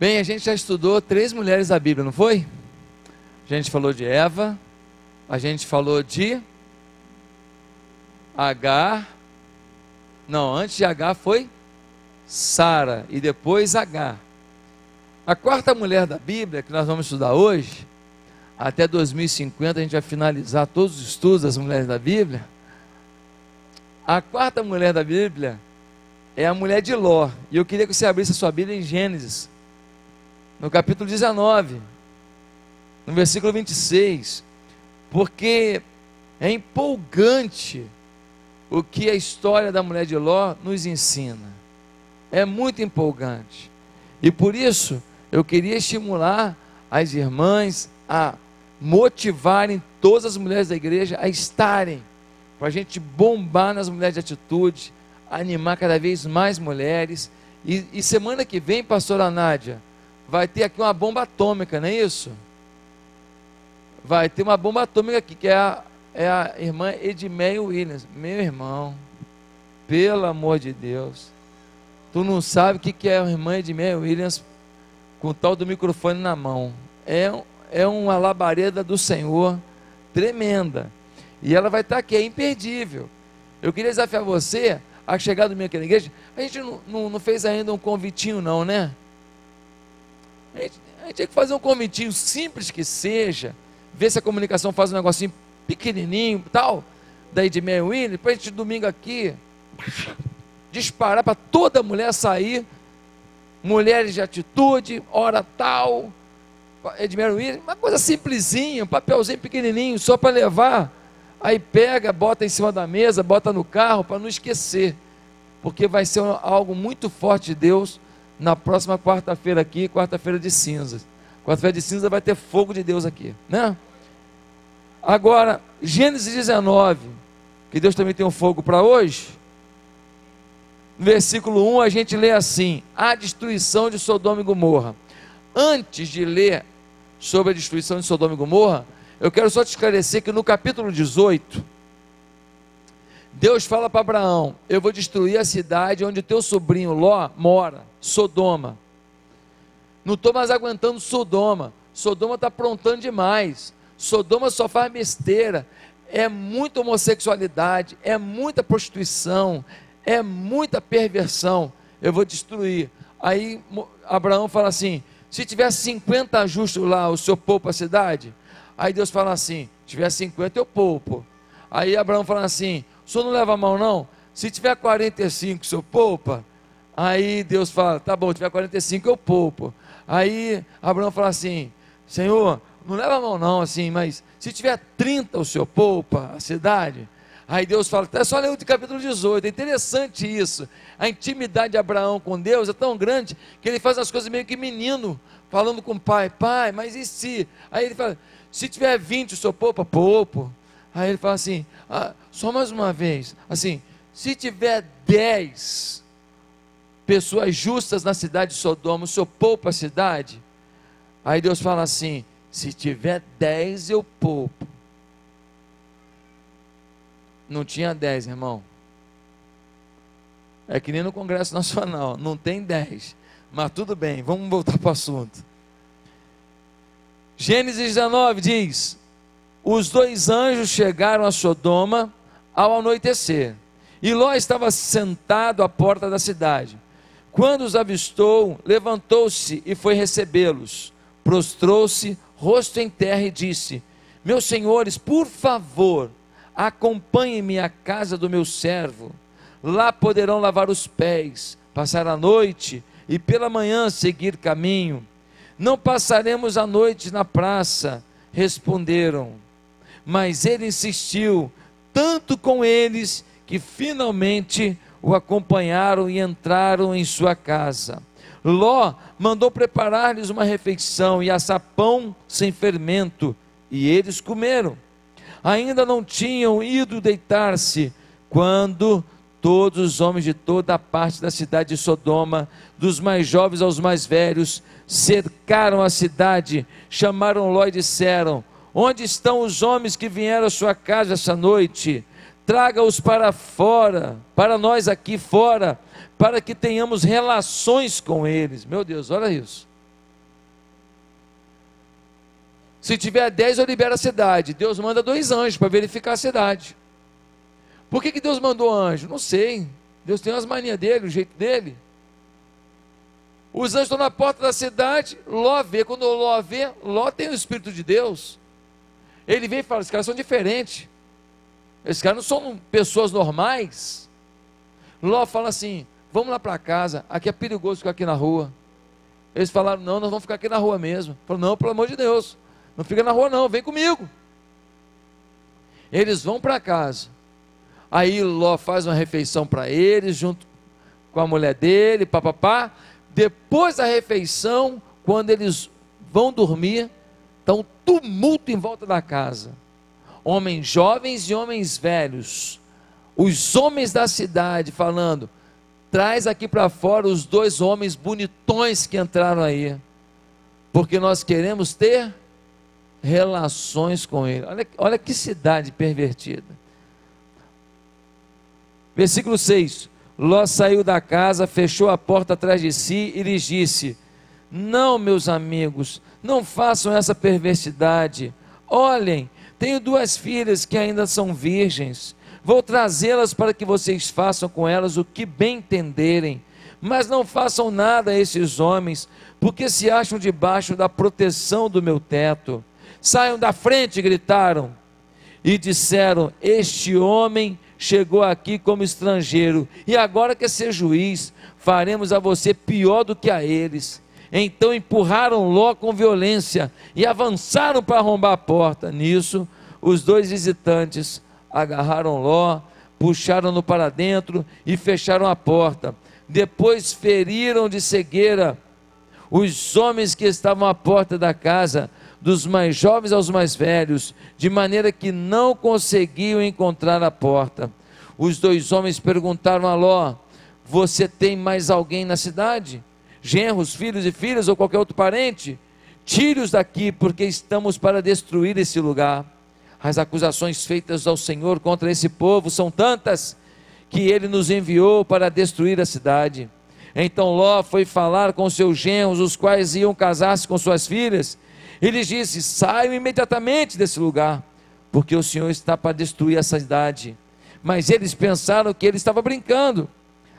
Bem, a gente já estudou três mulheres da Bíblia, não foi? A gente falou de Eva, a gente falou de Agar. Não, antes de Agar foi Sara e depois Agar. A quarta mulher da Bíblia que nós vamos estudar hoje, até 2050 a gente vai finalizar todos os estudos das mulheres da Bíblia. A quarta mulher da Bíblia é a mulher de Ló. E eu queria que você abrisse a sua Bíblia em Gênesis, no capítulo 19, no versículo 26, porque é empolgante o que a história da mulher de Ló nos ensina. É muito empolgante. E por isso, eu queria estimular as irmãs a motivarem todas as mulheres da igreja a estarem, para a gente bombar nas mulheres de atitude, animar cada vez mais mulheres. E, e semana que vem, pastora Nádia, vai ter aqui uma bomba atômica, não é isso? Vai ter uma bomba atômica aqui, que é a, é a irmã Edmeia Williams. Meu irmão, pelo amor de Deus. Tu não sabe o que é a irmã Edmeia Williams com o tal do microfone na mão. É, é uma labareda do Senhor tremenda. E ela vai estar aqui, é imperdível. Eu queria desafiar você a chegar domingo aqui na igreja. A gente não, não, não fez ainda um convitinho, não, né? A gente, a gente tem que fazer um convitinho simples que seja, ver se a comunicação faz um negocinho pequenininho tal, da Edmeia Winnie, depois a gente domingo aqui disparar para toda mulher sair, mulheres de atitude, hora tal, Edmeia Winnie, uma coisa simplesinha, um papelzinho pequenininho, só para levar, aí pega, bota em cima da mesa, bota no carro, para não esquecer, porque vai ser algo muito forte de Deus, na próxima quarta-feira aqui, quarta-feira de cinzas. Quarta-feira de cinza vai ter fogo de Deus aqui, né? Agora, Gênesis 19, que Deus também tem um fogo para hoje. No versículo 1 a gente lê assim: a destruição de Sodoma e Gomorra. Antes de ler sobre a destruição de Sodoma e Gomorra, eu quero só te esclarecer que no capítulo 18, Deus fala para Abraão: Eu vou destruir a cidade onde o teu sobrinho Ló mora, Sodoma. Não estou mais aguentando Sodoma. Sodoma está aprontando demais. Sodoma só faz besteira. É muita homossexualidade, é muita prostituição, é muita perversão. Eu vou destruir. Aí Abraão fala assim: se tiver 50 justos lá, o senhor poupa a cidade? Aí Deus fala assim: se tiver 50, eu poupo. Aí Abraão fala assim: o senhor não leva a mão, não? Se tiver 45, o senhor poupa? Aí Deus fala: tá bom, tiver 45, eu poupo. Aí Abraão fala assim: Senhor, não leva a mão, não, assim, mas se tiver 30, o senhor poupa a cidade? Aí Deus fala, é só ler o capítulo 18, é interessante isso. A intimidade de Abraão com Deus é tão grande que ele faz as coisas meio que menino, falando com o pai, pai, mas e se? Aí ele fala, se tiver 20, o senhor poupa? Poupo. Aí ele fala assim, ah, só mais uma vez, assim, se tiver 10 pessoas justas na cidade de Sodoma, o senhor poupa a cidade? Aí Deus fala assim, se tiver 10 eu poupo. Não tinha 10, irmão. É que nem no Congresso Nacional, não tem 10. Mas tudo bem, vamos voltar para o assunto. Gênesis 19 diz: Os dois anjos chegaram a Sodoma ao anoitecer, e Ló estava sentado à porta da cidade. Quando os avistou, levantou-se e foi recebê-los. Prostrou-se, rosto em terra, e disse: Meus senhores, por favor, acompanhem-me à casa do meu servo. Lá poderão lavar os pés, passar a noite e pela manhã seguir caminho. Não passaremos a noite na praça, responderam. Mas ele insistiu, tanto com eles, que finalmente o acompanharam e entraram em sua casa. Ló mandou preparar-lhes uma refeição e assar pão sem fermento, e eles comeram. Ainda não tinham ido deitar-se quando todos os homens de toda a parte da cidade de Sodoma, dos mais jovens aos mais velhos, cercaram a cidade, chamaram Ló e disseram: Onde estão os homens que vieram à sua casa essa noite? Traga-os para fora, para nós aqui fora, para que tenhamos relações com eles. Meu Deus, olha isso. Se tiver dez, eu libero a cidade. Deus manda dois anjos para verificar a cidade. Por que, que Deus mandou anjo? Não sei. Deus tem umas manias dele, o jeito dele. Os anjos estão na porta da cidade, Ló vê. Quando Ló vê, Ló tem o Espírito de Deus. Ele vem e fala: esses caras são diferentes. Esses caras não são pessoas normais. Ló fala assim: vamos lá para casa, aqui é perigoso ficar aqui na rua. Eles falaram: não, nós vamos ficar aqui na rua mesmo. Falou: não, pelo amor de Deus, não fica na rua não, vem comigo. Eles vão para casa. Aí Ló faz uma refeição para eles, junto com a mulher dele, papapá. Depois da refeição, quando eles vão dormir, um tumulto em volta da casa. Homens jovens e homens velhos. Os homens da cidade falando: traz aqui para fora os dois homens bonitões que entraram aí. Porque nós queremos ter relações com ele. Olha, olha que cidade pervertida. Versículo 6: Ló saiu da casa, fechou a porta atrás de si e lhes disse: Não, meus amigos, não façam essa perversidade. Olhem, tenho duas filhas que ainda são virgens. Vou trazê-las para que vocês façam com elas o que bem entenderem. Mas não façam nada a esses homens, porque se acham debaixo da proteção do meu teto. Saiam da frente, gritaram. E disseram: Este homem chegou aqui como estrangeiro, e agora quer ser juiz, faremos a você pior do que a eles. Então empurraram Ló com violência e avançaram para arrombar a porta. Nisso, os dois visitantes agarraram Ló, puxaram-no para dentro e fecharam a porta. Depois feriram de cegueira os homens que estavam à porta da casa, dos mais jovens aos mais velhos, de maneira que não conseguiam encontrar a porta. Os dois homens perguntaram a Ló: Você tem mais alguém na cidade? Genros, filhos e filhas ou qualquer outro parente? Tire-os daqui, porque estamos para destruir esse lugar. As acusações feitas ao Senhor contra esse povo são tantas que ele nos enviou para destruir a cidade. Então Ló foi falar com seus genros, os quais iam casar-se com suas filhas, ele disse: Saiam imediatamente desse lugar, porque o Senhor está para destruir essa cidade. Mas eles pensaram que ele estava brincando.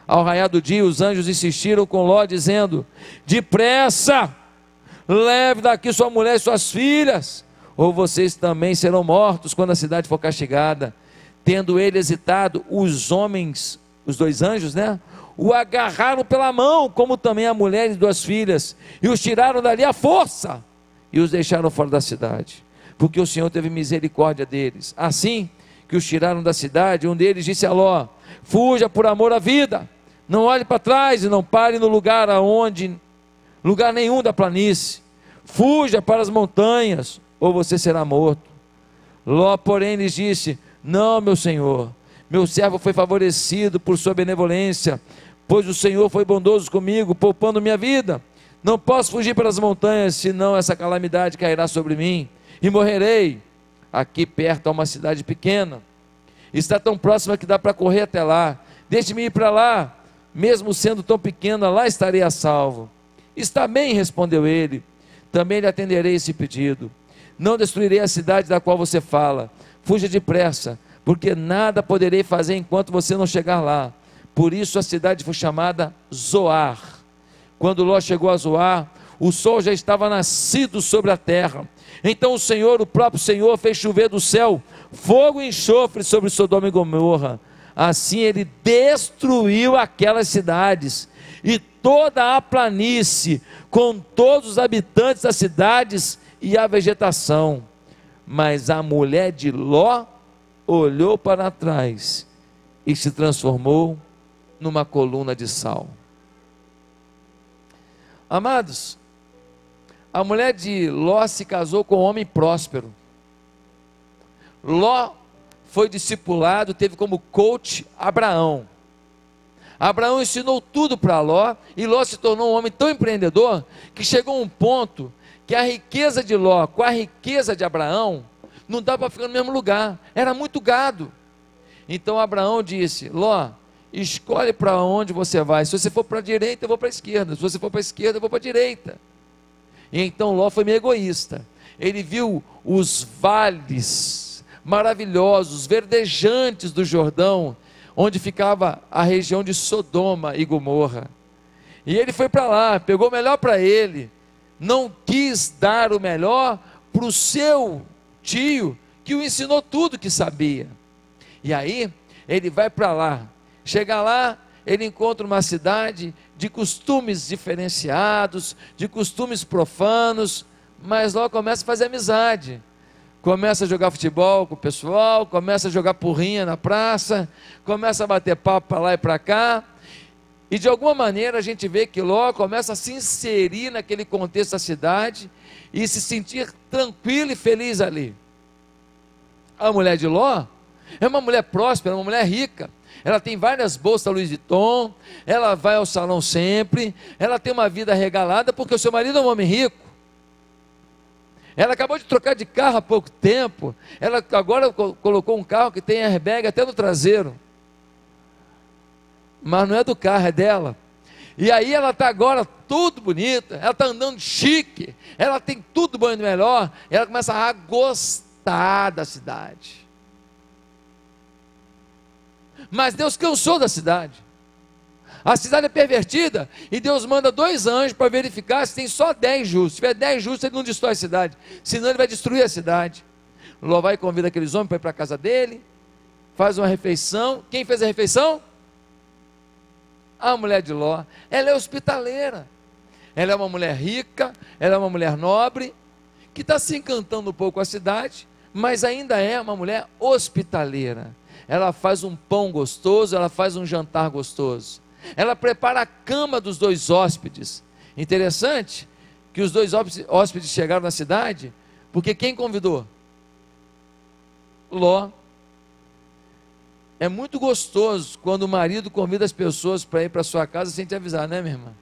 Ao raiar do dia, os anjos insistiram com Ló, dizendo: Depressa, leve daqui sua mulher e suas filhas, ou vocês também serão mortos quando a cidade for castigada. Tendo ele hesitado, os homens, os dois anjos, né? O agarraram pela mão, como também a mulher e duas filhas, e os tiraram dali à força e os deixaram fora da cidade, porque o Senhor teve misericórdia deles. Assim que os tiraram da cidade, um deles disse a Ló: Fuja por amor à vida, não olhe para trás e não pare no lugar aonde lugar nenhum da planície. Fuja para as montanhas, ou você será morto. Ló, porém, lhes disse: Não, meu senhor, meu servo foi favorecido por sua benevolência, pois o Senhor foi bondoso comigo, poupando minha vida. Não posso fugir pelas montanhas, senão essa calamidade cairá sobre mim e morrerei. Aqui perto há uma cidade pequena, está tão próxima que dá para correr até lá. Deixe-me ir para lá, mesmo sendo tão pequena, lá estarei a salvo. Está bem, respondeu ele. Também lhe atenderei esse pedido. Não destruirei a cidade da qual você fala. Fuja depressa, porque nada poderei fazer enquanto você não chegar lá. Por isso a cidade foi chamada Zoar quando Ló chegou a Zoar, o sol já estava nascido sobre a terra. Então o Senhor, o próprio Senhor, fez chover do céu fogo e enxofre sobre Sodoma e Gomorra. Assim ele destruiu aquelas cidades e toda a planície, com todos os habitantes das cidades e a vegetação. Mas a mulher de Ló olhou para trás e se transformou numa coluna de sal. Amados, a mulher de Ló se casou com um homem próspero. Ló foi discipulado, teve como coach Abraão. Abraão ensinou tudo para Ló e Ló se tornou um homem tão empreendedor que chegou a um ponto que a riqueza de Ló com a riqueza de Abraão não dava para ficar no mesmo lugar, era muito gado. Então Abraão disse: Ló, Escolhe para onde você vai. Se você for para a direita, eu vou para a esquerda. Se você for para a esquerda, eu vou para a direita. E então Ló foi meio egoísta. ele viu os vales maravilhosos, verdejantes do Jordão, onde ficava a região de Sodoma e Gomorra. E ele foi para lá, pegou o melhor para ele, não quis dar o melhor para o seu tio, que o ensinou tudo que sabia. E aí, ele vai para lá, chega lá, ele encontra uma cidade de costumes diferenciados, de costumes profanos, mas logo começa a fazer amizade. Começa a jogar futebol com o pessoal, começa a jogar porrinha na praça, começa a bater papo para lá e para cá. E de alguma maneira a gente vê que Ló começa a se inserir naquele contexto da cidade e se sentir tranquilo e feliz ali. A mulher de Ló é uma mulher próspera, uma mulher rica. Ela tem várias bolsas Louis Vuitton, ela vai ao salão sempre, ela tem uma vida regalada porque o seu marido é um homem rico. Ela acabou de trocar de carro há pouco tempo. Ela agora colocou um carro que tem airbag até no traseiro. Mas não é do carro, é dela. E aí ela está agora tudo bonita, ela está andando chique, ela tem tudo bom e melhor, ela começa a gostar da cidade. Mas Deus cansou da cidade. A cidade é pervertida e Deus manda dois anjos para verificar se tem só dez justos. Se tiver dez justos, ele não destrói a cidade, senão ele vai destruir a cidade. Ló vai e convida aqueles homens para ir para a casa dele, faz uma refeição. Quem fez a refeição? A mulher de Ló. Ela é hospitaleira. Ela é uma mulher rica, ela é uma mulher nobre, que está se encantando um pouco com a cidade, mas ainda é uma mulher hospitaleira. Ela faz um pão gostoso, ela faz um jantar gostoso. Ela prepara a cama dos dois hóspedes. Interessante que os dois hóspedes chegaram na cidade, porque quem convidou? Ló. É muito gostoso quando o marido convida as pessoas para ir para sua casa sem te avisar, né, minha irmã?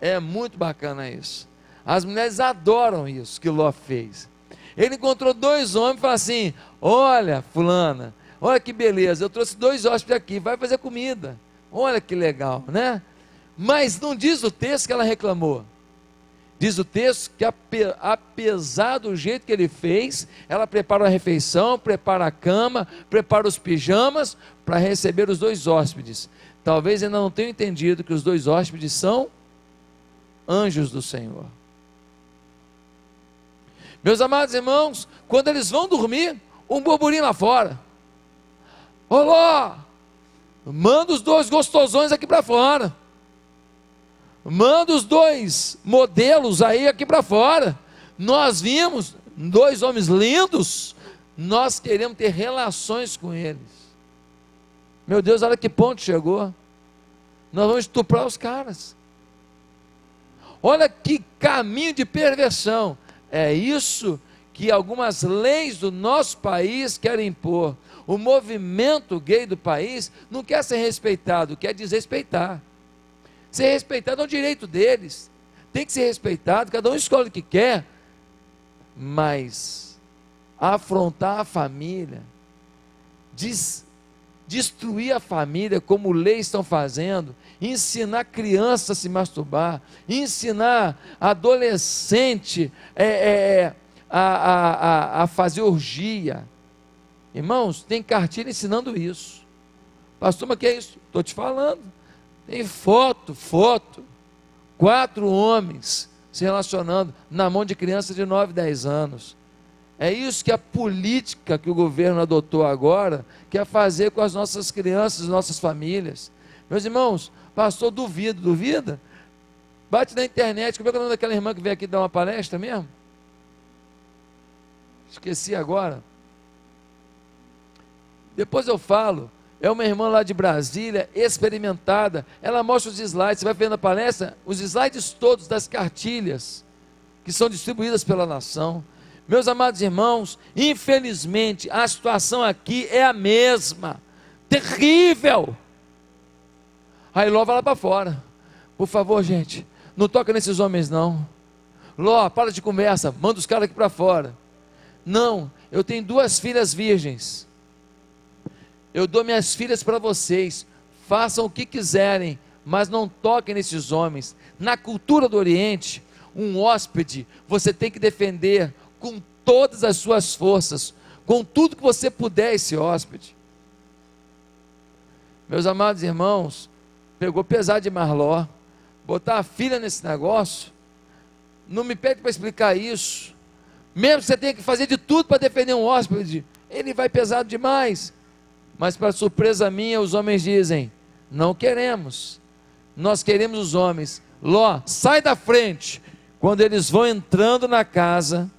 É muito bacana isso. As mulheres adoram isso que Ló fez. Ele encontrou dois homens e falou assim: Olha, Fulana, olha que beleza, eu trouxe dois hóspedes aqui, vai fazer comida. Olha que legal, né? Mas não diz o texto que ela reclamou. Diz o texto que apesar do jeito que ele fez, ela prepara a refeição, prepara a cama, prepara os pijamas para receber os dois hóspedes. Talvez ainda não tenham entendido que os dois hóspedes são anjos do Senhor. Meus amados irmãos, quando eles vão dormir, um burburinho lá fora. Olá! Manda os dois gostosões aqui para fora. Manda os dois modelos aí aqui para fora. Nós vimos dois homens lindos. Nós queremos ter relações com eles. Meu Deus, olha que ponto chegou. Nós vamos estuprar os caras. Olha que caminho de perversão. É isso que algumas leis do nosso país querem impor o movimento gay do país não quer ser respeitado, quer desrespeitar. Ser respeitado é um direito deles. Tem que ser respeitado, cada um escolhe o que quer. Mas afrontar a família, des, destruir a família, como leis estão fazendo, ensinar criança a se masturbar, ensinar adolescente é, é, a, a, a, a fazer orgia, Irmãos, tem cartilha ensinando isso. Pastor, mas que é isso? Estou te falando. Tem foto, foto. Quatro homens se relacionando na mão de crianças de 9, 10 anos. É isso que a política que o governo adotou agora quer fazer com as nossas crianças, nossas famílias. Meus irmãos, pastor, duvido, duvida? Bate na internet, como é que é o nome daquela irmã que veio aqui dar uma palestra mesmo? Esqueci agora. Depois eu falo. É uma irmã lá de Brasília, experimentada. Ela mostra os slides. Você vai vendo a palestra? Os slides todos das cartilhas que são distribuídas pela nação. Meus amados irmãos, infelizmente a situação aqui é a mesma. Terrível. Aí Ló vai lá para fora. Por favor, gente, não toca nesses homens não. Ló, para de conversa, manda os caras aqui para fora. Não, eu tenho duas filhas virgens eu dou minhas filhas para vocês, façam o que quiserem, mas não toquem nesses homens. Na cultura do Oriente, um hóspede você tem que defender com todas as suas forças, com tudo que você puder, esse hóspede. Meus amados irmãos, pegou pesado de Marló, botar a filha nesse negócio, não me pede para explicar isso. Mesmo que você tenha que fazer de tudo para defender um hóspede, ele vai pesado demais. Mas, para surpresa minha, os homens dizem: Não queremos, nós queremos os homens. Ló, sai da frente. Quando eles vão entrando na casa,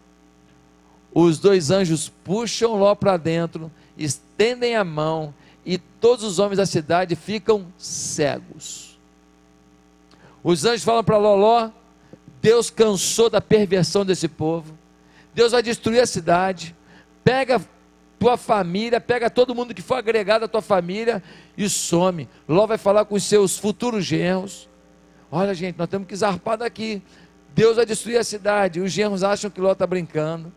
os dois anjos puxam Ló para dentro, estendem a mão e todos os homens da cidade ficam cegos. Os anjos falam para Ló: Deus cansou da perversão desse povo. Deus vai destruir a cidade. Pega tua família, pega todo mundo que for agregado à tua família e some. Ló vai falar com os seus futuros genros. Olha, gente, nós temos que zarpar daqui. Deus vai destruir a cidade. Os genros acham que Ló está brincando.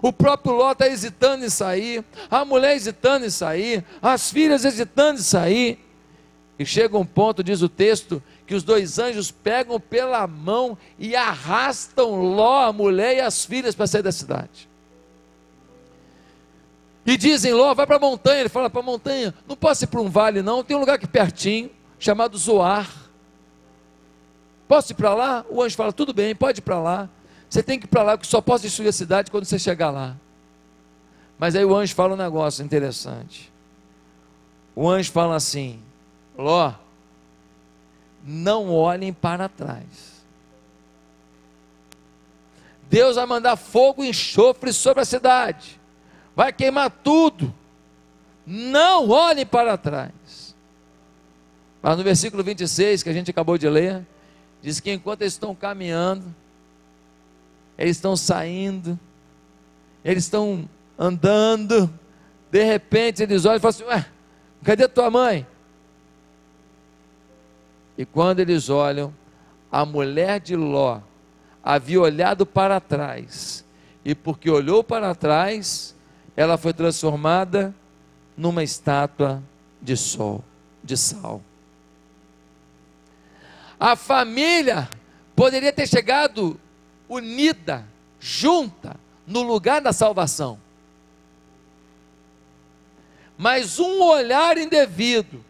O próprio Ló está hesitando em sair, a mulher hesitando em sair, as filhas hesitando em sair. E chega um ponto, diz o texto, que os dois anjos pegam pela mão e arrastam Ló, a mulher e as filhas para sair da cidade. E dizem, Ló, vai para a montanha. Ele fala para a montanha, não posso ir para um vale, não. Tem um lugar aqui pertinho, chamado Zoar. Posso ir para lá? O anjo fala, tudo bem, pode ir para lá. Você tem que ir para lá, porque só posso destruir a cidade quando você chegar lá. Mas aí o anjo fala um negócio interessante. O anjo fala assim: Ló, não olhem para trás. Deus vai mandar fogo e enxofre sobre a cidade, vai queimar tudo. Não olhem para trás. Mas no versículo 26 que a gente acabou de ler, diz que enquanto eles estão caminhando, eles estão saindo, eles estão andando, de repente eles olham e falam assim: Ué, cadê tua mãe? E quando eles olham, a mulher de Ló havia olhado para trás, e porque olhou para trás, ela foi transformada numa estátua de sol, de sal. A família poderia ter chegado unida, junta, no lugar da salvação. Mas um olhar indevido,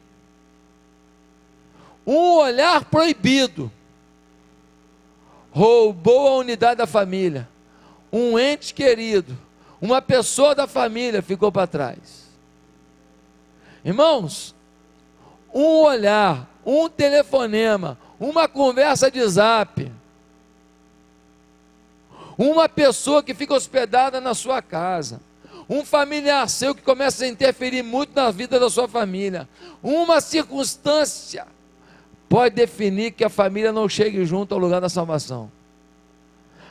um olhar proibido, roubou a unidade da família. Um ente querido, uma pessoa da família ficou para trás. Irmãos, um olhar, um telefonema, uma conversa de zap, uma pessoa que fica hospedada na sua casa, um familiar seu que começa a interferir muito na vida da sua família, uma circunstância pode definir que a família não chegue junto ao lugar da salvação.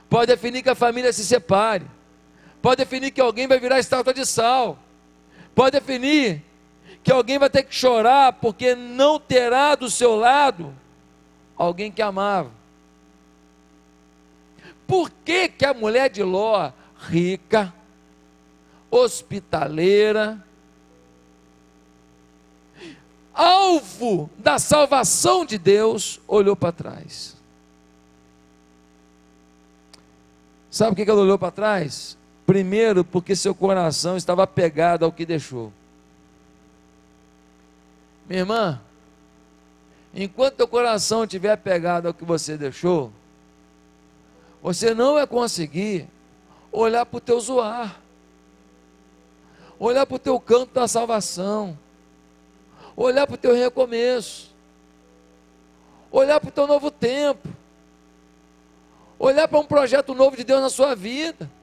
Pode definir que a família se separe. Pode definir que alguém vai virar estátua de sal. Pode definir que alguém vai ter que chorar porque não terá do seu lado alguém que amava. Por que, que a mulher de Ló, rica, hospitaleira, alvo da salvação de Deus, olhou para trás? Sabe por que ela olhou para trás? Primeiro, porque seu coração estava apegado ao que deixou. Minha irmã, enquanto teu coração estiver apegado ao que você deixou, você não vai conseguir olhar para o teu zoar, olhar para o teu canto da salvação, olhar para o teu recomeço, olhar para o teu novo tempo, olhar para um projeto novo de Deus na sua vida.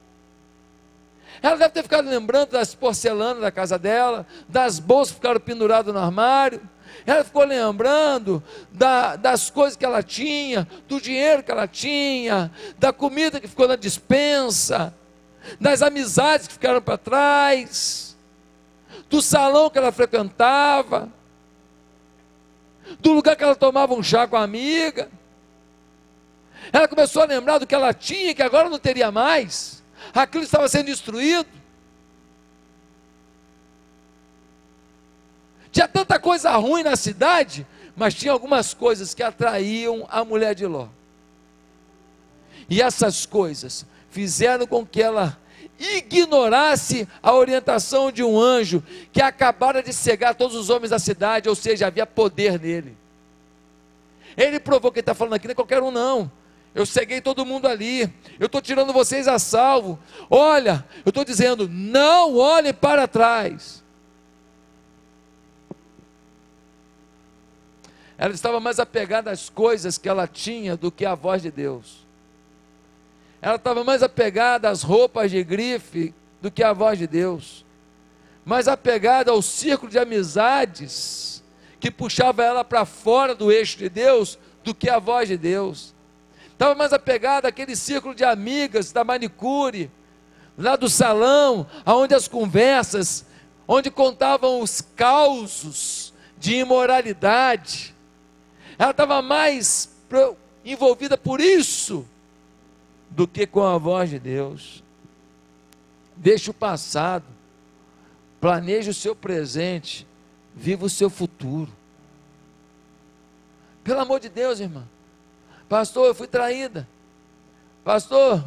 Ela deve ter ficado lembrando das porcelanas da casa dela, das bolsas que ficaram penduradas no armário, ela ficou lembrando da, das coisas que ela tinha, do dinheiro que ela tinha, da comida que ficou na dispensa, das amizades que ficaram para trás, do salão que ela frequentava, do lugar que ela tomava um chá com a amiga. Ela começou a lembrar do que ela tinha, que agora não teria mais. Aquilo estava sendo destruído. Tinha tanta coisa ruim na cidade, mas tinha algumas coisas que atraíam a mulher de Ló. E essas coisas fizeram com que ela ignorasse a orientação de um anjo que acabara de cegar todos os homens da cidade, ou seja, havia poder nele. Ele provou que ele está falando aqui, não é qualquer um, não. Eu ceguei todo mundo ali, eu estou tirando vocês a salvo. Olha, eu estou dizendo, não olhe para trás. Ela estava mais apegada às coisas que ela tinha do que à voz de Deus. Ela estava mais apegada às roupas de grife do que à voz de Deus. Mais apegada ao círculo de amizades que puxava ela para fora do eixo de Deus do que a voz de Deus. Estava mais apegada àquele círculo de amigas da manicure, lá do salão, aonde as conversas, onde contavam os causos de imoralidade, ela estava mais envolvida por isso do que com a voz de Deus. Deixe o passado, planeje o seu presente, viva o seu futuro. Pelo amor de Deus, irmã. Pastor, eu fui traída. Pastor,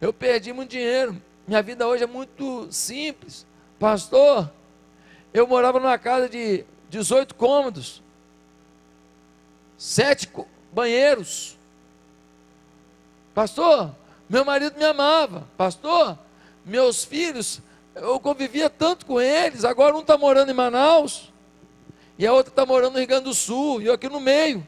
eu perdi muito dinheiro. Minha vida hoje é muito simples. Pastor, eu morava numa casa de 18 cômodos sete banheiros. Pastor, meu marido me amava. Pastor, meus filhos, eu convivia tanto com eles. Agora um está morando em Manaus e a outra está morando no Rio Grande do Sul e eu aqui no meio.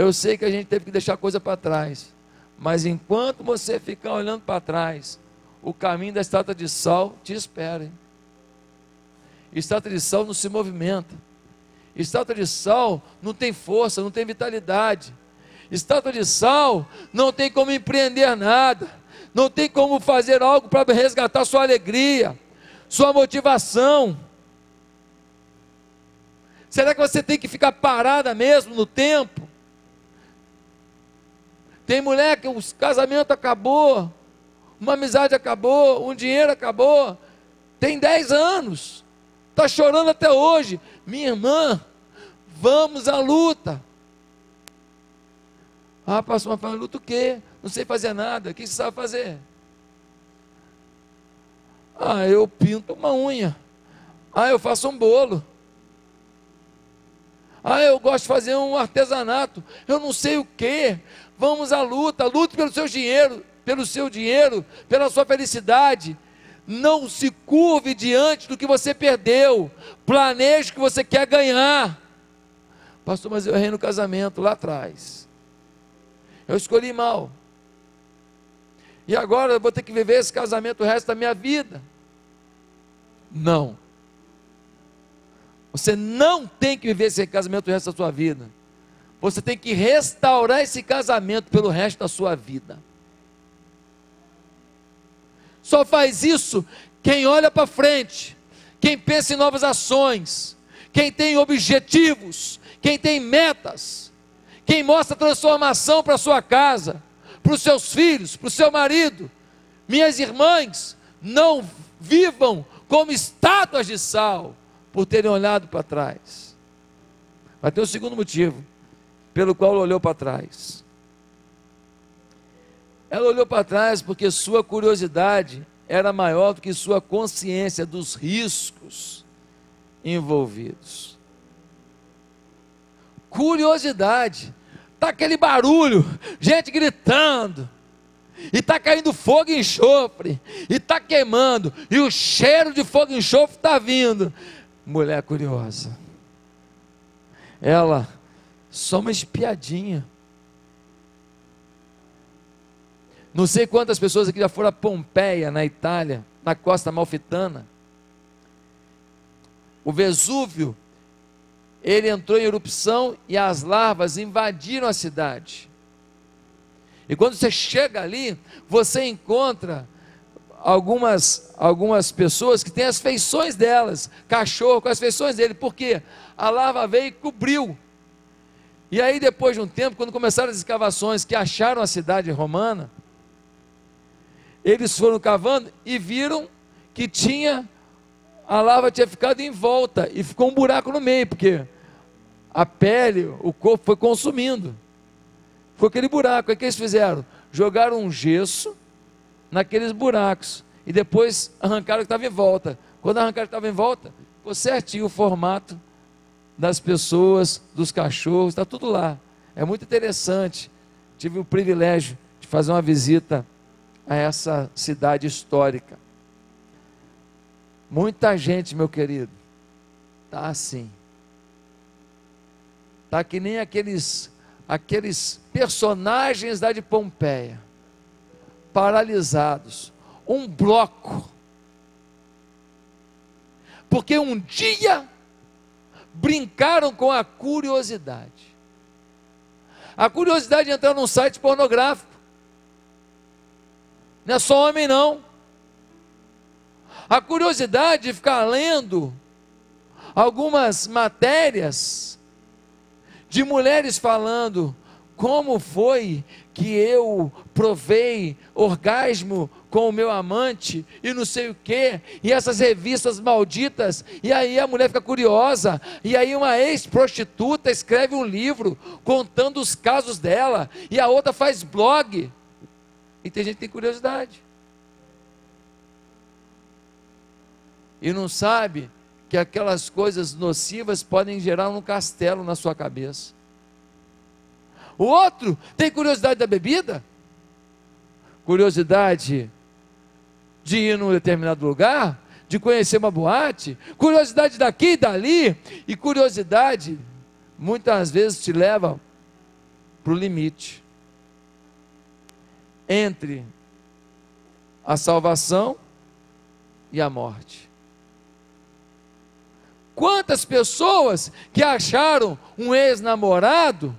Eu sei que a gente teve que deixar coisa para trás, mas enquanto você ficar olhando para trás, o caminho da estátua de sal te espera. Hein? Estátua de sal não se movimenta. Estátua de sal não tem força, não tem vitalidade. Estátua de sal não tem como empreender nada, não tem como fazer algo para resgatar sua alegria, sua motivação. Será que você tem que ficar parada mesmo no tempo? Tem mulher que o casamento acabou, uma amizade acabou, um dinheiro acabou, tem 10 anos, está chorando até hoje. Minha irmã, vamos à luta. Ah, pastor, mas luta o quê? Não sei fazer nada. O que você sabe fazer? Ah, eu pinto uma unha. Ah, eu faço um bolo. Ah, eu gosto de fazer um artesanato. Eu não sei o que. Vamos à luta. Lute pelo seu dinheiro, pelo seu dinheiro, pela sua felicidade. Não se curve diante do que você perdeu. Planeje o que você quer ganhar. Pastor, mas eu errei no casamento lá atrás. Eu escolhi mal. E agora eu vou ter que viver esse casamento o resto da minha vida. Não. Você não tem que viver esse casamento o resto da sua vida. Você tem que restaurar esse casamento pelo resto da sua vida. Só faz isso quem olha para frente, quem pensa em novas ações, quem tem objetivos, quem tem metas, quem mostra transformação para sua casa, para os seus filhos, para o seu marido. Minhas irmãs, não vivam como estátuas de sal, por terem olhado para trás. Mas tem um segundo motivo, pelo qual ela olhou para trás. Ela olhou para trás porque sua curiosidade era maior do que sua consciência dos riscos envolvidos. Curiosidade. Tá aquele barulho, gente gritando. E tá caindo fogo e enxofre, e tá queimando, e o cheiro de fogo e enxofre está vindo. Mulher curiosa. Ela, só uma espiadinha. Não sei quantas pessoas aqui já foram a Pompeia, na Itália, na costa malfitana. O Vesúvio ele entrou em erupção e as larvas invadiram a cidade. E quando você chega ali, você encontra algumas, algumas pessoas que têm as feições delas, cachorro com as feições dele, porque a larva veio e cobriu. E aí, depois de um tempo, quando começaram as escavações que acharam a cidade romana, eles foram cavando e viram que tinha a lava tinha ficado em volta e ficou um buraco no meio, porque a pele, o corpo foi consumindo. Foi aquele buraco. O que eles fizeram? Jogaram um gesso naqueles buracos e depois arrancaram o que estava em volta. Quando arrancaram o que estava em volta, ficou certinho o formato das pessoas, dos cachorros, está tudo lá. É muito interessante. Tive o privilégio de fazer uma visita a essa cidade histórica. Muita gente, meu querido, tá assim. Tá que nem aqueles aqueles personagens da de Pompeia, paralisados, um bloco. Porque um dia brincaram com a curiosidade. A curiosidade de entrar num site pornográfico. Não é só homem, não. A curiosidade de ficar lendo algumas matérias de mulheres falando como foi que eu provei orgasmo com o meu amante e não sei o que, e essas revistas malditas, e aí a mulher fica curiosa, e aí uma ex-prostituta escreve um livro contando os casos dela, e a outra faz blog, e tem gente que tem curiosidade, e não sabe que aquelas coisas nocivas podem gerar um castelo na sua cabeça. O outro tem curiosidade da bebida, curiosidade de ir num determinado lugar, de conhecer uma boate, curiosidade daqui e dali, e curiosidade muitas vezes te leva para o limite entre a salvação e a morte. Quantas pessoas que acharam um ex-namorado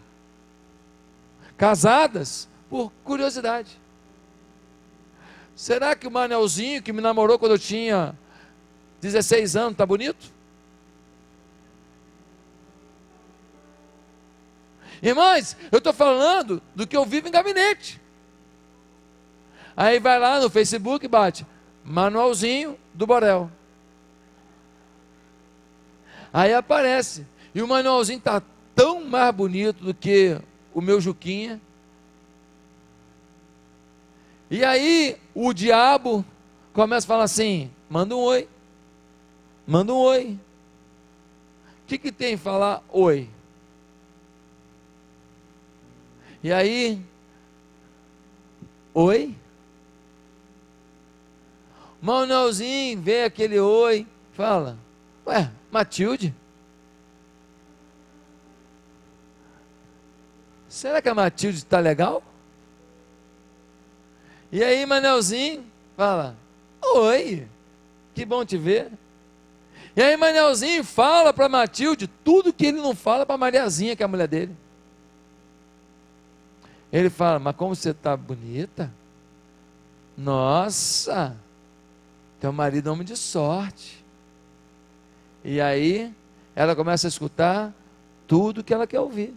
casadas por curiosidade. Será que o Manelzinho que me namorou quando eu tinha 16 anos está bonito? Irmãs, eu estou falando do que eu vivo em gabinete. Aí vai lá no Facebook e bate Manuelzinho do Borel. Aí aparece. E o Manuelzinho está tão mais bonito do que o meu Juquinha. E aí o diabo começa a falar assim: manda um oi, manda um oi. O que, que tem falar oi? E aí, oi? Manuelzinho vê aquele oi, fala: Ué, Matilde? Será que a Matilde está legal? E aí, Manelzinho fala: Oi, que bom te ver. E aí, Manelzinho fala para Matilde tudo que ele não fala para Mariazinha, que é a mulher dele. Ele fala: Mas como você está bonita? Nossa, teu marido é homem de sorte. E aí, ela começa a escutar tudo que ela quer ouvir.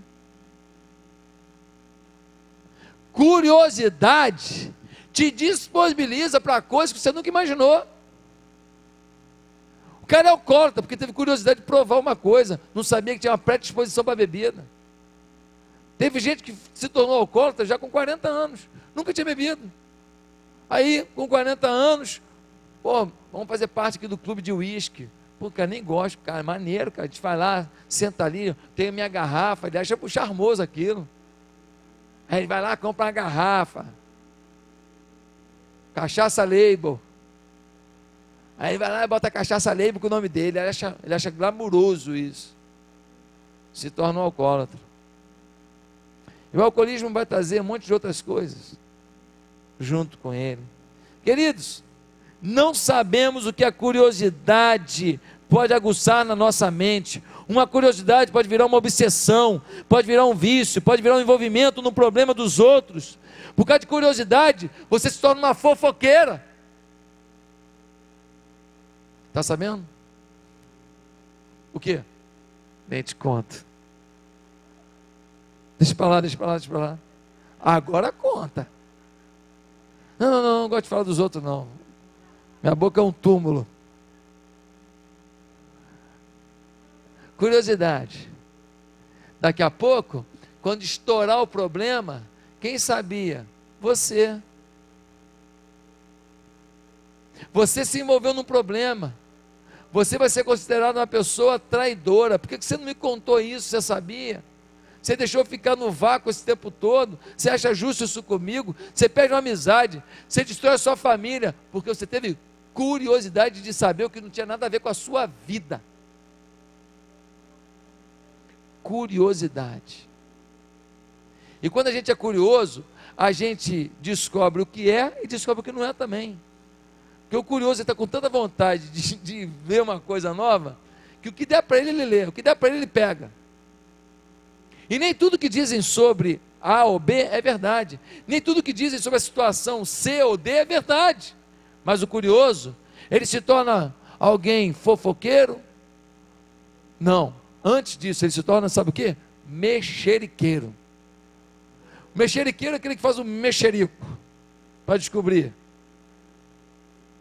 Curiosidade te disponibiliza para coisas que você nunca imaginou. O cara é alcoólatra porque teve curiosidade de provar uma coisa, não sabia que tinha uma predisposição para bebida. Teve gente que se tornou alcoólatra já com 40 anos, nunca tinha bebido. Aí, com 40 anos, pô, vamos fazer parte aqui do clube de uísque. Pô, cara, nem gosto, cara, maneiro, cara. A gente vai lá, senta ali, tem a minha garrafa, ele acha charmoso aquilo. Aí ele vai lá, compra uma garrafa. Cachaça Label. Aí vai lá e bota cachaça Label com o nome dele. Ele acha, ele acha glamuroso isso. Se torna um alcoólatra. E o alcoolismo vai trazer um monte de outras coisas junto com ele. Queridos, não sabemos o que a curiosidade pode aguçar na nossa mente. Uma curiosidade pode virar uma obsessão, pode virar um vício, pode virar um envolvimento no problema dos outros. Por causa de curiosidade, você se torna uma fofoqueira. Está sabendo? O que? Nem te conto. Deixa para lá, deixa para lá, deixa para lá. Agora conta. Não, não, não, não gosto de falar dos outros, não. Minha boca é um túmulo. Curiosidade. Daqui a pouco, quando estourar o problema, Quem sabia? Você. Você se envolveu num problema. Você vai ser considerado uma pessoa traidora. Por que você não me contou isso? Você sabia? Você deixou ficar no vácuo esse tempo todo. Você acha justo isso comigo? Você perde uma amizade. Você destrói a sua família. Porque você teve curiosidade de saber o que não tinha nada a ver com a sua vida. Curiosidade. E quando a gente é curioso, a gente descobre o que é e descobre o que não é também. Porque o curioso está com tanta vontade de, de, ver uma coisa nova, que o que der para ele, ele lê, o que der para ele, ele pega. E nem tudo que dizem sobre A ou B é verdade. Nem tudo que dizem sobre a situação C ou D é verdade. Mas o curioso, ele se torna alguém fofoqueiro? Não. Antes disso, ele se torna, sabe o que? Mexeriqueiro. Mexeriqueiro é aquele que faz o mexerico para descobrir.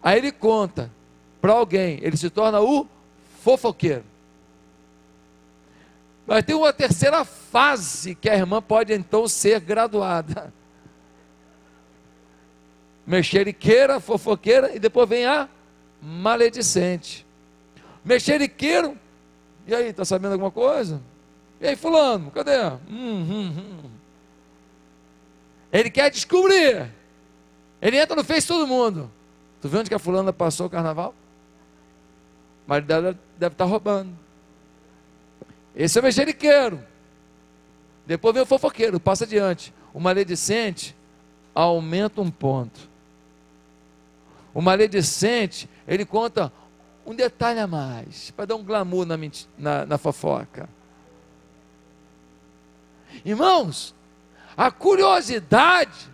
Aí ele conta para alguém, ele se torna o fofoqueiro. Mas tem uma terceira fase que a irmã pode então ser graduada. Mexeriqueira, fofoqueira, e depois vem a maledicente. Mexeriqueiro, e aí, está sabendo alguma coisa? E aí, fulano, cadê? Hum, hum, hum. Ele quer descobrir. Ele entra no Face todo mundo. Tu viu onde que a fulana passou o carnaval? Mas deve, deve estar tá roubando. Esse é o mexeriqueiro. Depois vem o fofoqueiro, passa adiante. O maledicente aumenta um ponto. O maledicente, ele conta um detalhe a mais, para dar um glamour na, na, na fofoca. Irmãos, a curiosidade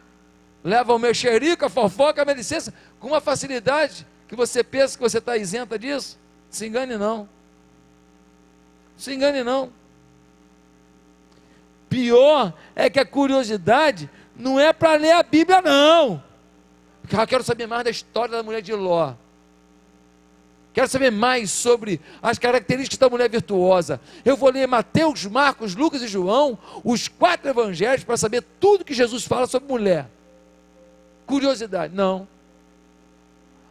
leva o mexerico, a fofoca, a maledicência, com uma facilidade que você pensa que você está isenta disso. Se engane não se engane não. Pior é que a curiosidade não é para ler a Bíblia, não. Porque eu quero saber mais da história da mulher de Ló. Quero saber mais sobre as características da mulher virtuosa. Eu vou ler Mateus, Marcos, Lucas e João, os quatro evangelhos, para saber tudo que Jesus fala sobre mulher. Curiosidade, não.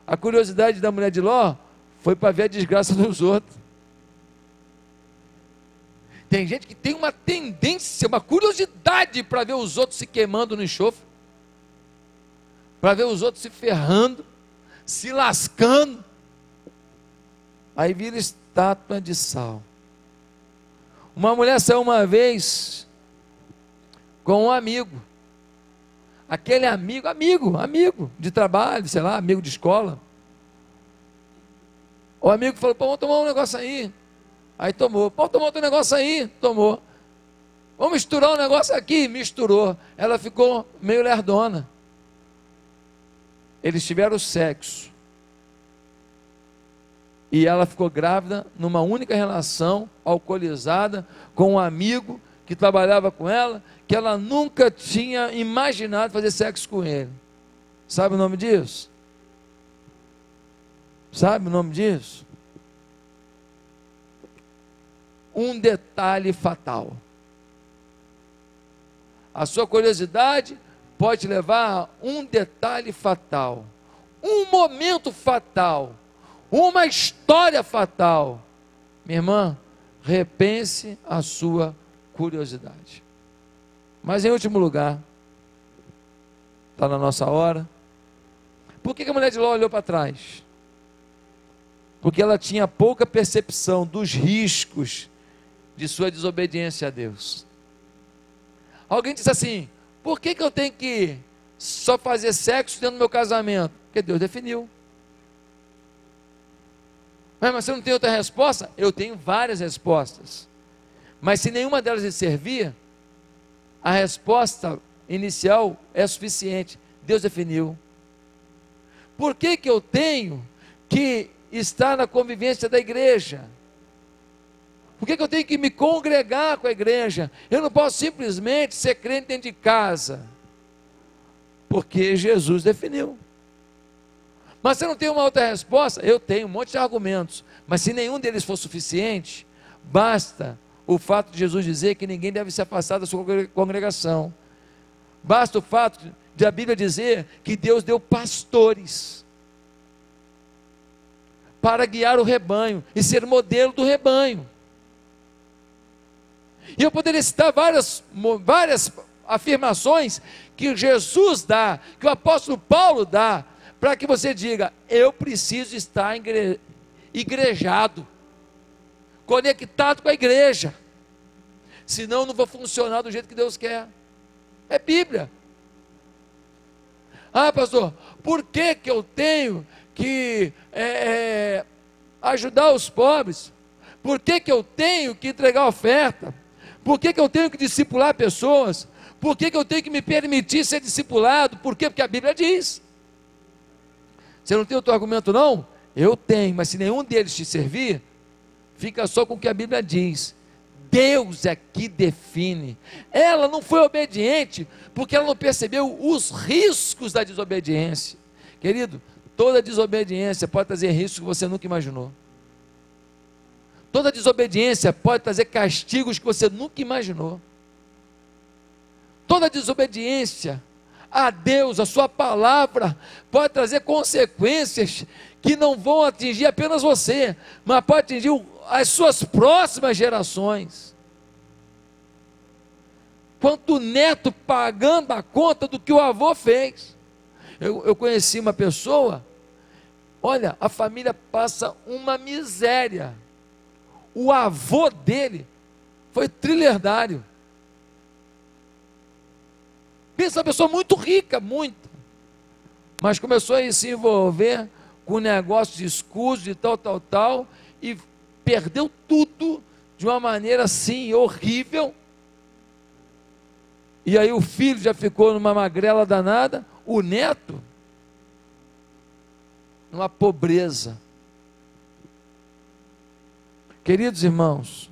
A curiosidade da mulher de Ló foi para ver a desgraça dos outros. Tem gente que tem uma tendência, uma curiosidade para ver os outros se queimando no enxofre, para ver os outros se ferrando, se lascando. Aí vira estátua de sal. Uma mulher saiu uma vez com um amigo. Aquele amigo, amigo, amigo de trabalho, sei lá, amigo de escola. O amigo falou: Pô, vamos tomar um negócio aí. Aí tomou. Pô, tomou outro negócio aí? Tomou. Vamos misturar um negócio aqui? Misturou. Ela ficou meio lerdona. Eles tiveram sexo. E ela ficou grávida numa única relação, alcoolizada, com um amigo que trabalhava com ela, que ela nunca tinha imaginado fazer sexo com ele. Sabe o nome disso? Sabe o nome disso? um detalhe fatal. A sua curiosidade pode levar a um detalhe fatal, um momento fatal, uma história fatal. Minha irmã, repense a sua curiosidade. Mas em último lugar, está na nossa hora. Por que a mulher de Ló olhou para trás? Porque ela tinha pouca percepção dos riscos de sua desobediência a Deus. Alguém disse assim: por que, que eu tenho que só fazer sexo dentro do meu casamento? Porque Deus definiu. Mas, você não tem outra resposta? Eu tenho várias respostas. Mas se nenhuma delas lhe servir, a resposta inicial é suficiente. Deus definiu. Por que, que eu tenho que estar na convivência da igreja? Por que, que eu tenho que me congregar com a igreja? Eu não posso simplesmente ser crente dentro de casa. Porque Jesus definiu. Mas você não tem uma outra resposta? Eu tenho um monte de argumentos. Mas se nenhum deles for suficiente, basta o fato de Jesus dizer que ninguém deve se afastar da sua congregação. Basta o fato de a Bíblia dizer que Deus deu pastores para guiar o rebanho e ser modelo do rebanho. E eu poderia citar várias, várias afirmações que Jesus dá, que o apóstolo Paulo dá, para que você diga: eu preciso estar igre igrejado, conectado com a igreja, senão não vou funcionar do jeito que Deus quer. É Bíblia. Ah, pastor, por que, que eu tenho que é, é, ajudar os pobres? Por que, que eu tenho que entregar oferta? Por que, que eu tenho que discipular pessoas? Por que, que eu tenho que me permitir ser discipulado? Por quê? Porque a Bíblia diz. Você não tem outro argumento, não? Eu tenho, mas se nenhum deles te servir, fica só com o que a Bíblia diz. Deus é que define. Ela não foi obediente porque ela não percebeu os riscos da desobediência. Querido, toda desobediência pode trazer riscos que você nunca imaginou. Toda desobediência pode trazer castigos que você nunca imaginou. Toda desobediência a Deus, a Sua palavra, pode trazer consequências que não vão atingir apenas você, mas pode atingir as suas próximas gerações. Quanto neto pagando a conta do que o avô fez. Eu, eu conheci uma pessoa, olha, a família passa uma miséria. O avô dele foi trilhardário. Pensa uma pessoa muito rica, muito. Mas começou a se envolver com negócios escusos e tal, tal, tal, e perdeu tudo de uma maneira assim horrível. E aí o filho já ficou numa magrela danada, o neto numa pobreza. Queridos irmãos,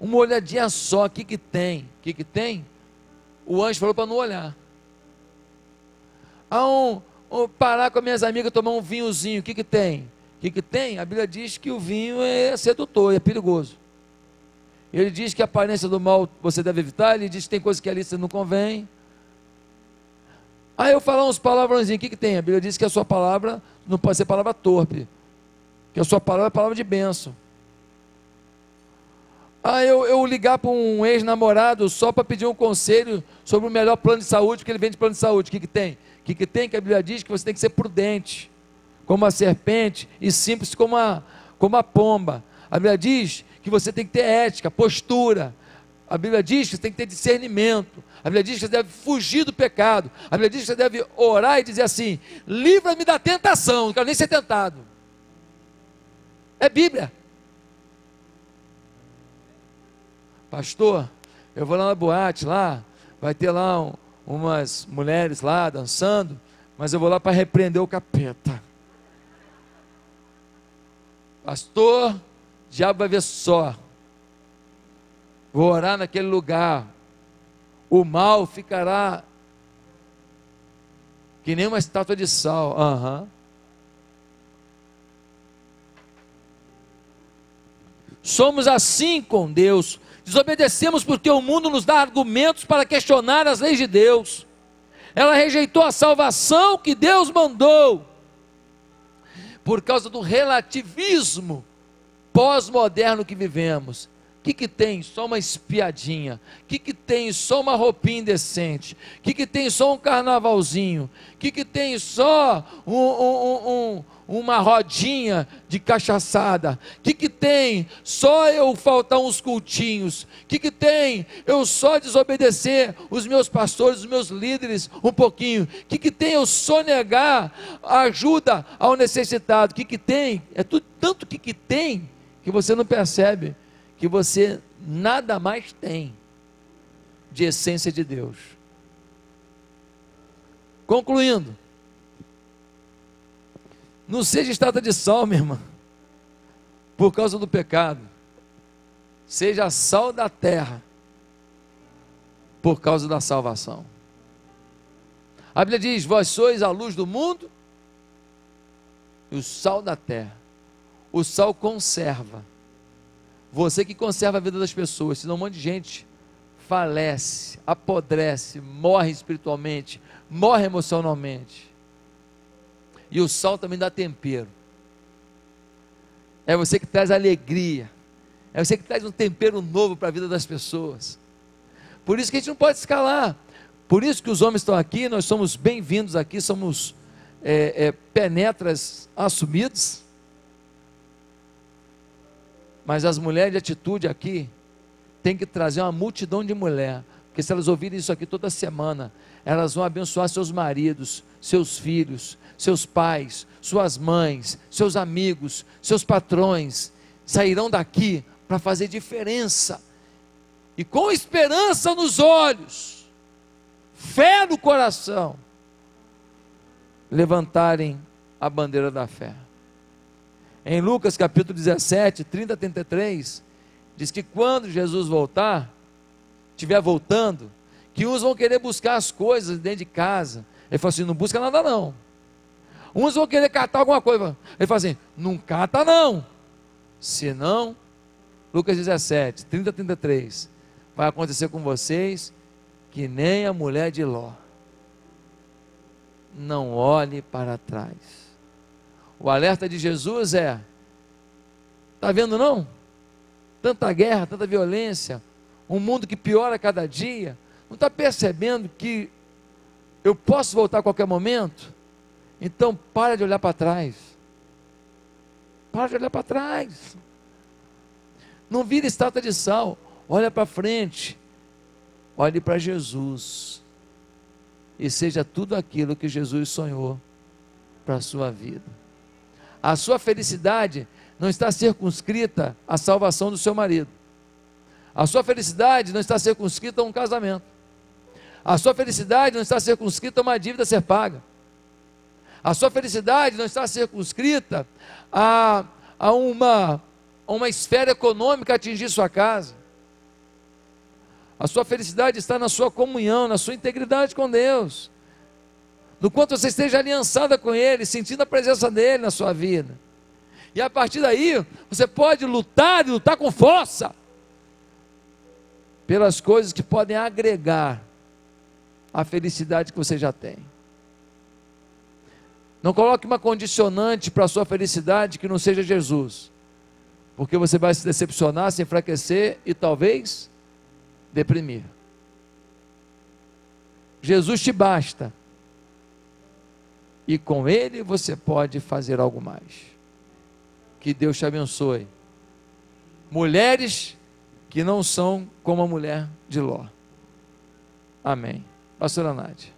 uma olhadinha só, o que, que tem? O que, que tem? O anjo falou para não olhar. Ah, um, um, parar com as minhas amigas tomar um vinhozinho, o que, que tem? O que, que tem? A Bíblia diz que o vinho é sedutor, é perigoso. Ele diz que a aparência do mal você deve evitar, ele diz que tem coisas que ali você não convém. Aí eu falar uns palavrãozinhos, o que, que tem? A Bíblia diz que a sua palavra não pode ser palavra torpe, que a sua palavra é palavra de bênção. Aí eu, eu ligar para um ex-namorado só para pedir um conselho sobre o melhor plano de saúde, porque ele vende plano de saúde, o que, que tem? O que, que tem? Que a Bíblia diz que você tem que ser prudente como a serpente e simples como a, como a pomba. A Bíblia diz que você tem que ter ética, postura. A Bíblia diz que você tem que ter discernimento. A Bíblia diz que você deve fugir do pecado. A Bíblia diz que você deve orar e dizer assim: livra-me da tentação, não quero nem ser tentado. É Bíblia. Pastor, eu vou lá na boate lá, vai ter lá um, umas mulheres lá dançando, mas eu vou lá para repreender o capeta. Pastor, o diabo vai ver só. Vou orar naquele lugar. O mal ficará que nem uma estátua de sal. Uhum. Somos assim com Deus. Desobedecemos porque o mundo nos dá argumentos para questionar as leis de Deus. Ela rejeitou a salvação que Deus mandou por causa do relativismo pós-moderno que vivemos. O que, que tem? Só uma espiadinha. O que, que tem? Só uma roupinha indecente. O que, que tem? Só um carnavalzinho. O que, que tem? Só um, um, um, uma rodinha de cachaçada? O que, que tem? Só eu faltar uns cultinhos? O que, que tem? Eu só desobedecer os meus pastores, os meus líderes um pouquinho? O que, que tem? Eu só negar ajuda ao necessitado? O que, que tem? É tudo, tanto que, que tem que você não percebe que você nada mais tem de essência de Deus. Concluindo, não seja estátua de sal, minha irmã, por causa do pecado. Seja sal da terra, por causa da salvação. A Bíblia diz: Vós sois a luz do mundo e o sal da terra. O sal conserva. Você que conserva a vida das pessoas, senão um monte de gente falece, apodrece, morre espiritualmente, morre emocionalmente. E o sal também dá tempero. É você que traz alegria. É você que traz um tempero novo para a vida das pessoas. Por isso que a gente não pode escalar. Por isso que os homens estão aqui, nós somos bem-vindos aqui, somos é, é, penetras assumidos. Mas as mulheres de atitude aqui têm que trazer uma multidão de mulher. Porque se elas ouvirem isso aqui toda semana, elas vão abençoar seus maridos, seus filhos, seus pais, suas mães, seus amigos, seus patrões. Sairão daqui para fazer diferença. E com esperança nos olhos, fé no coração, levantarem a bandeira da fé. Em Lucas capítulo 17, 30 a 33, diz que quando Jesus voltar, estiver voltando, que uns vão querer buscar as coisas dentro de casa. Ele falou assim: não busca nada não. Uns vão querer catar alguma coisa. Ele falou assim: não cata não. Senão, Lucas 17, 30 a 33, vai acontecer com vocês que nem a mulher de Ló. Não olhe para trás. O alerta de Jesus é: está vendo não? Tanta guerra, tanta violência, um mundo que piora a cada dia. Não está percebendo que eu posso voltar a qualquer momento? Então para de olhar para trás. Para de olhar para trás. Não vira estátua de sal. Olha para frente. Olhe para Jesus. E seja tudo aquilo que Jesus sonhou para a sua vida. A sua felicidade não está circunscrita à salvação do seu marido. A sua felicidade não está circunscrita a um casamento. A sua felicidade não está circunscrita a uma dívida a ser paga. A sua felicidade não está circunscrita a, a uma uma esfera econômica atingir sua casa. A sua felicidade está na sua comunhão, na sua integridade com Deus. No quanto você esteja aliançada com Ele, sentindo a presença dEle na sua vida. E a partir daí, você pode lutar e lutar com força pelas coisas que podem agregar a felicidade que você já tem. Não coloque uma condicionante para a sua felicidade que não seja Jesus porque você vai se decepcionar, se enfraquecer e talvez deprimir. Jesus te basta. E com Ele você pode fazer algo mais. Que Deus te abençoe. Mulheres que não são como a mulher de Ló. Amém. Pastora Nádia.